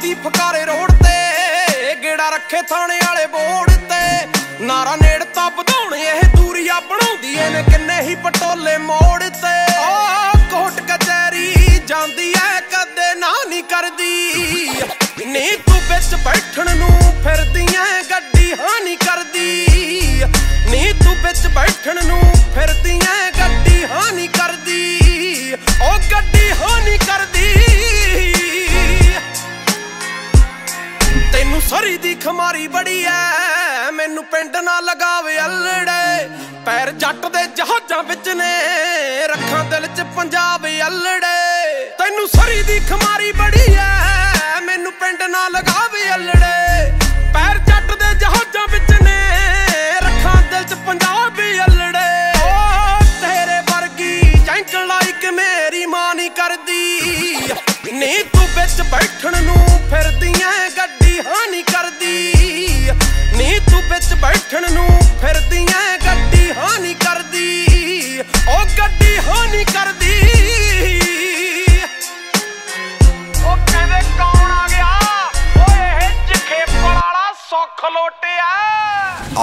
ਦੀ ਫਕਾਰੇ road ਤੇ, ਗੇੜਾ ਰੱਖੇ ਥਾਣੇ ਵਾਲੇ ਬੋਰਡ ਤੇ। ਨਾਰਾ ਨੇੜਤਾ ਵਧਾਉਣ, ਇਹ ਦੂਰੀਆ ਬਣਾਉਂਦੀ ਨੇ ਕਿੰਨੇ ਹੀ ਪਟੋਲੇ ਮੋੜ ਤੇ। ਆ ਕੋਟ ਕਚਹਿਰੀ ਜਾਂਦੀ ਐ, ਕਦੇ ਨਾ ਨਹੀਂ ਕਰਦੀ। ਨੀ ਤੂੰ ਵਿੱਚ ਬੈਠਣ ਨੂੰ ਤੈਨੂੰ ਸਰੀ ਦੀ ਖਮਾਰੀ ਬੜੀ ਐ। ਮੈਨੂੰ ਪਿੰਡ ਨਾ ਲਗਾਵੇ ਅਲੜੇ। ਪੈਰ ਜੱਟ ਦੇ ਜਹਾਜ਼ਾਂ ਵਿੱਚ ਨੇ। ਰੱਖਾਂ ਦਿਲ 'ਚ ਪੰਜਾਬ ਅਲੜੇ। ਤੈਨੂੰ ਸਰੀ ਦੀ ਖਮਾਰੀ ਬੜੀ ਐ।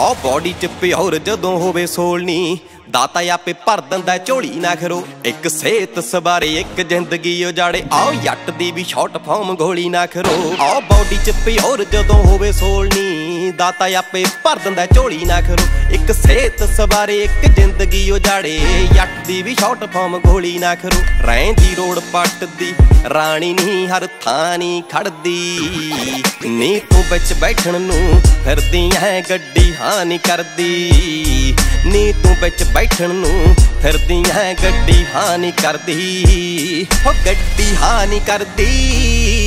ਆ ਬੋਡੀ ਚ ਪਿਓਰ ਜਦੋਂ ਹੋਵੇ ਸੋਲਣੀ। ਦਾਤਾ ਆਪੇ ਭਰ ਦਿੰਦਾ ਝੋਲੀ ਨਾ ਖਰੋ। ਇੱਕ ਸਿਹਤ ਸਵਾਰੇ, ਇੱਕ ਜ਼ਿੰਦਗੀ ਉਜਾੜੇ। ਆਓ ਜੱਟ ਦੀ ਵੀ ਸ਼ਾਰਟ ਫਾਰਮ ਗੋਲੀ ਨਾ ਖਰੋ। ਆ ਬੋਡੀ ਚ ਪਿਓਰ ਜਦੋਂ ਹੋਵੇ ਸੋਲਣੀ। ਦਾਤਾ ਆਪੇ ਭਰ ਦਿੰਦਾ ਝੋਲੀ ਨਾ ਖਰੋ। ਇੱਕ ਸਿਹਤ ਸਵਾਰੇ, ਇੱਕ ਜ਼ਿੰਦਗੀ ਉਜਾੜੇ। ਜੱਟ ਦੀ ਵੀ ਸ਼ਾਰਟ ਫਾਰਮ ਗੋਲੀ ਨਾ ਖਰੋ। ਰਹਿੰਦੀ ਰੋਡ ਪੱਟ ਦੀ ਰਾਣੀ ਨਹੀਂ ਹਰ ਥਾਂ ਨਹੀਂ ਖੜਦੀ। ਨੀ ਤੂੰ ਵਿੱਚ ਬੈਠਣ ਨੂੰ ਫਿਰਦੀ ਐ ਗੱਡੀ ਹਾਂ ਨਹੀਂ ਕਰਦੀ। ਨੀ ਤੂੰ ਵਿੱਚ ਬੈਠਣ ਨੂੰ ਫਿਰਦੀ ਐ ਗੱਡੀ ਹਾਂ ਨਹੀਂ ਕਰਦੀ। ਹੋ ਗੱਡੀ ਹਾਂ ਨਹੀਂ ਕਰਦੀ।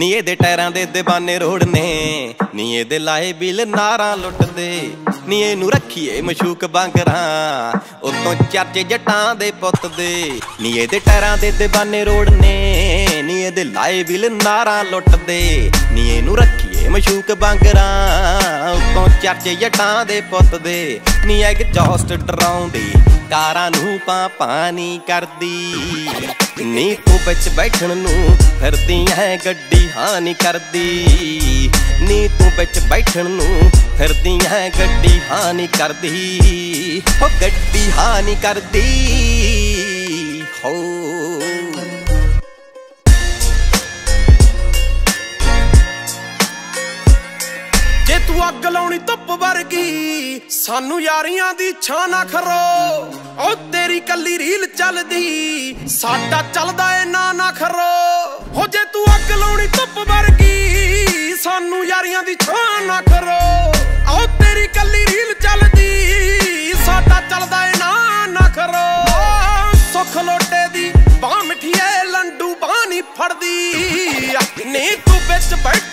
ਨੀ ਇਹਦੇ ਟਾਇਰਾਂ ਦੇ ਦੀਵਾਨੇ ਰੋੜ ਨੇ। ਨੀ ਇਹਦੇ ਲਾਏ ਬਿਲ ਨਾਰਾਂ ਲੁੱਟਦੇ। ਨੀ ਇਹਨੂੰ ਰੱਖੀਏ ਮਸ਼ੂਕ ਬਾਂਗਰਾਂ। ਉਤੋਂ ਚਰਚੇ ਜੱਟਾਂ ਦੇ ਪੁੱਤ ਦੇ। ਨੀ ਇਹਦੇ ਟਾਇਰਾਂ ਦੇ ਦੀਵਾਨੇ ਰੋੜ ਨੇ। ਨੀ ਇਹਦੇ ਲਾਏ ਬਿਲ ਨਾਰਾਂ ਲੁੱਟਦੇ। ਨੀ ਇਹਨੂੰ ਰੱਖੀਏ ਮਸ਼ੂਕ ਬਾਂਗਰਾਂ। ਉਤੋਂ ਚਰਚੇ ਜੱਟਾਂ ਦੇ ਪੁੱਤ ਦੇ। ਨੀ ਐਗਜ਼ੌਸਟ ਡਰਾਉਂਦੀ। ਕਾਰਾਂ ਨੂੰ ਪਾ ਪਾਣੀ ਕਰਦੀ। ਨੀ ਤੂੰ ਵਿੱਚ ਬੈਠਣ ਨੂੰ ਫਿਰਦੀ ਐ ਗੱਡੀ ਹਾਨੀ ਕਰਦੀ। ਨੀ ਤੂੰ ਵਿੱਚ ਬੈਠਣ ਨੂੰ ਫਿਰਦੀ ਐ ਗੱਡੀ ਹਾਨੀ ਕਰਦੀ। ਉਹ ਗੱਡੀ ਹਾਨੀ ਕਰਦੀ। ਹੋ ਅੱਗ ਲਾਉਣੀ ਧੁੱਪ ਵਰਗੀ। ਸਾਨੂੰ ਯਾਰੀਆਂ ਦੀ ਛਾਂ ਨਾ ਖਰੋ। ਉਹ ਤੇਰੀ ਕੱਲੀ ਰੀਲ ਚੱਲਦੀ। ਸਾਡਾ ਚੱਲਦਾ ਏ ਨਾ ਨਾ ਖਰੋ। ਹੋ ਜੇ ਤੂੰ ਅੱਗ ਲਾਉਣੀ ਧੁੱਪ ਵਰਗੀ, ਸਾਨੂੰ ਯਾਰੀਆਂ ਦੀ ਛਾਂ ਨਾ ਖਰੋ। ਉਹ ਤੇਰੀ ਕੱਲੀ ਰੀਲ ਚੱਲਦੀ। ਸਾਡਾ ਚੱਲਦਾ ਏ ਨਾ ਨਾ ਖਰੋ। ਸੁੱਖ ਲੋਟੇ ਦੀ ਬਾਹ ਮਿੱਠੀਏ, ਲੰਡੂ ਬਾਹ ਨਹੀਂ ਫੜਦੀ। ਨੀ ਤੂੰ ਵਿੱਚ ਬੈਠਣ ਤੂੰ ਵਿੱਚ ਬੈਠਣ